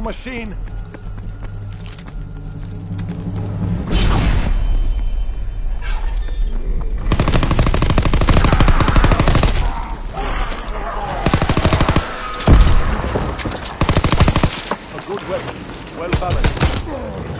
Infernal machine! A good weapon, well balanced.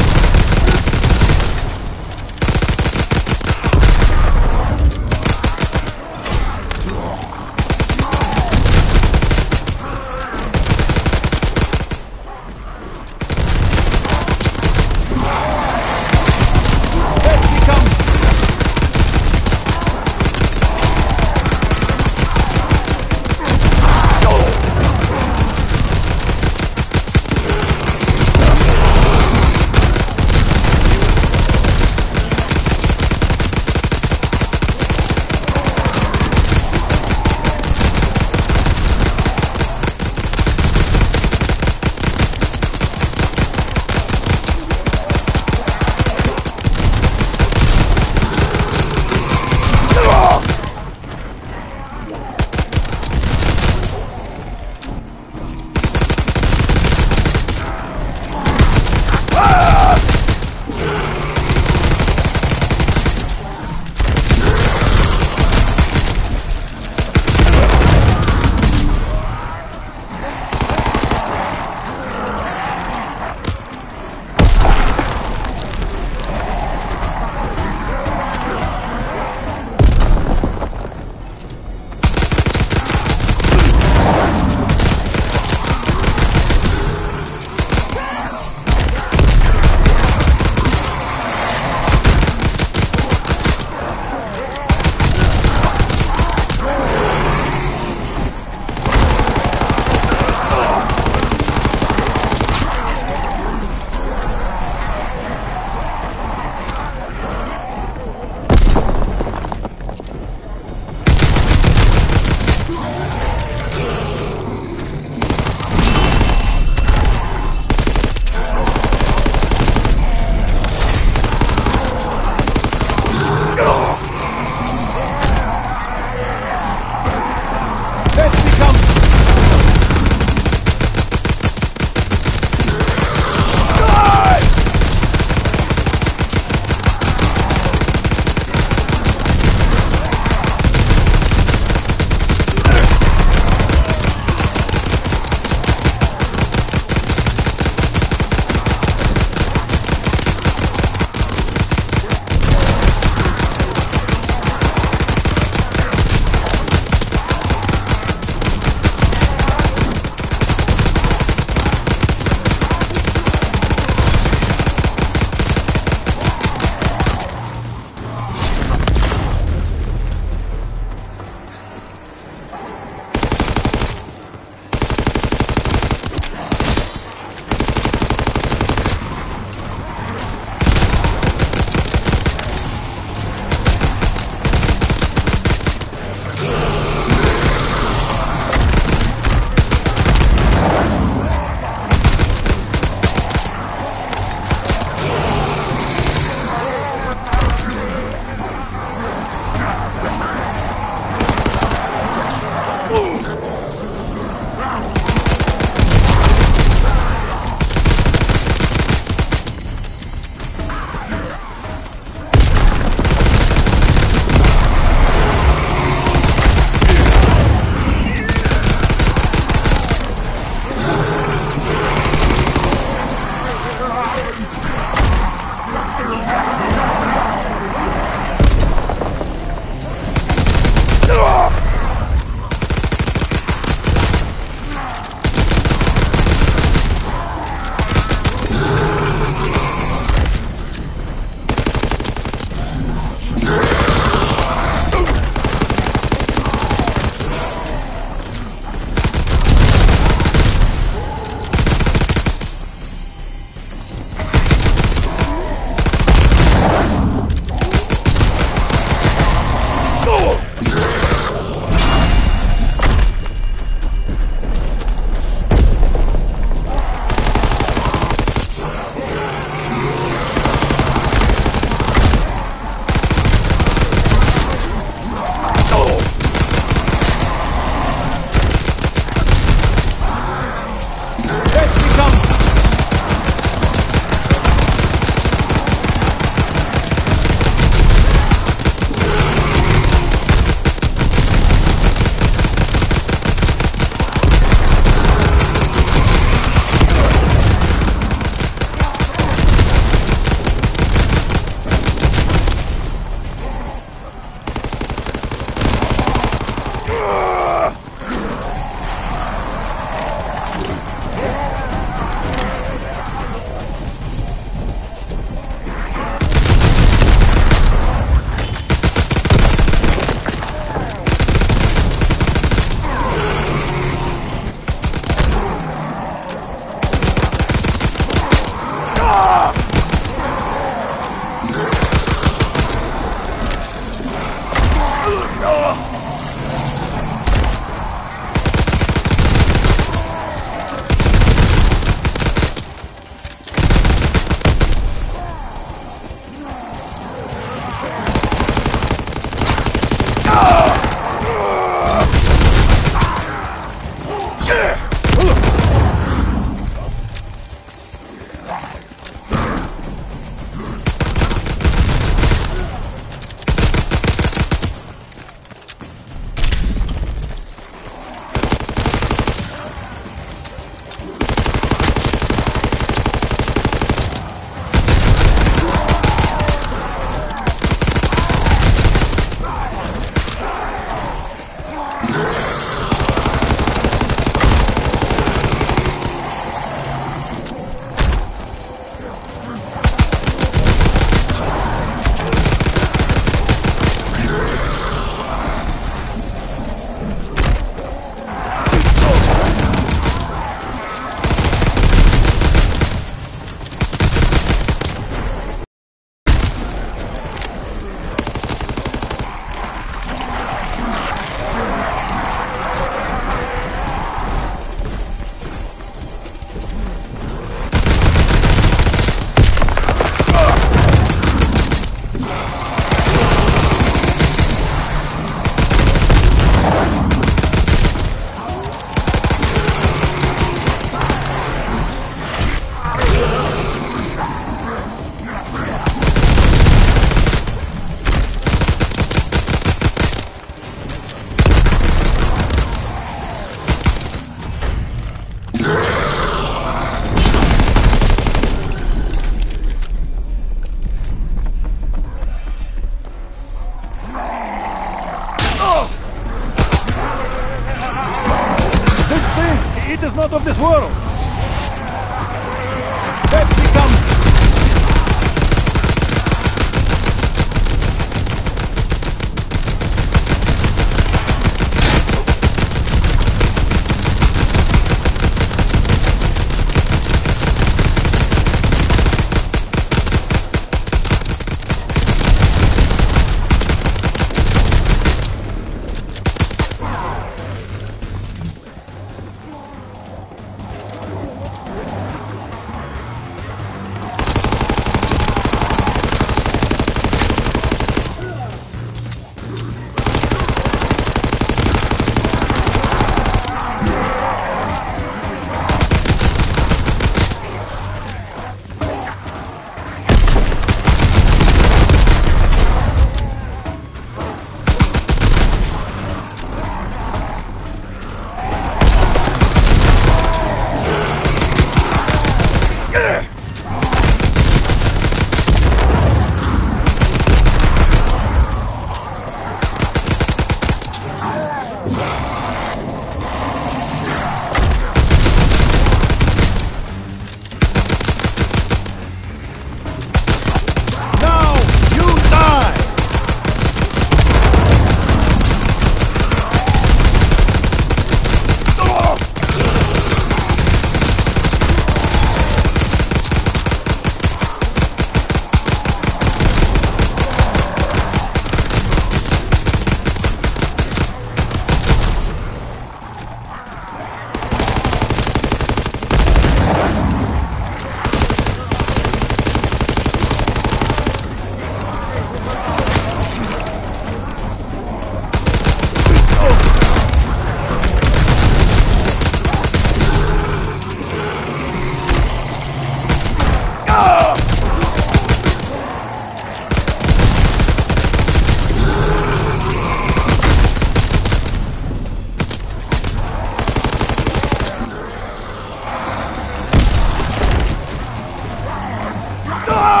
Oh!